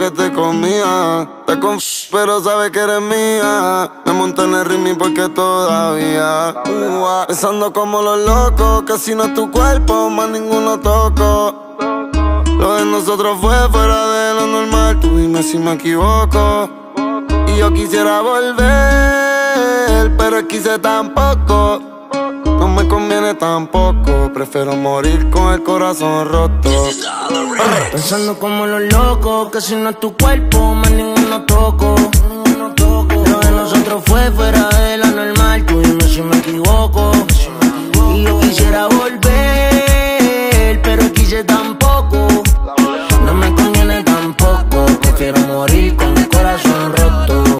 que te comía. Te conf pero sabe que eres mía. Me monté en el ritmo porque todavía. Pensando como los locos, que si no es tu cuerpo, más ninguno toco. Lo de nosotros fue fuera de lo normal. Tú dime si me equivoco. Y yo quisiera volver, pero quise tampoco tampoco. Prefiero morir con el corazón roto. Pensando como los locos, que si no es tu cuerpo, más ninguno toco. Ninguno toco. De nosotros fue fuera de la normal, tú dime si me equivoco. Y yo quisiera volver, pero quise tampoco. No me conviene tampoco, prefiero morir con el corazón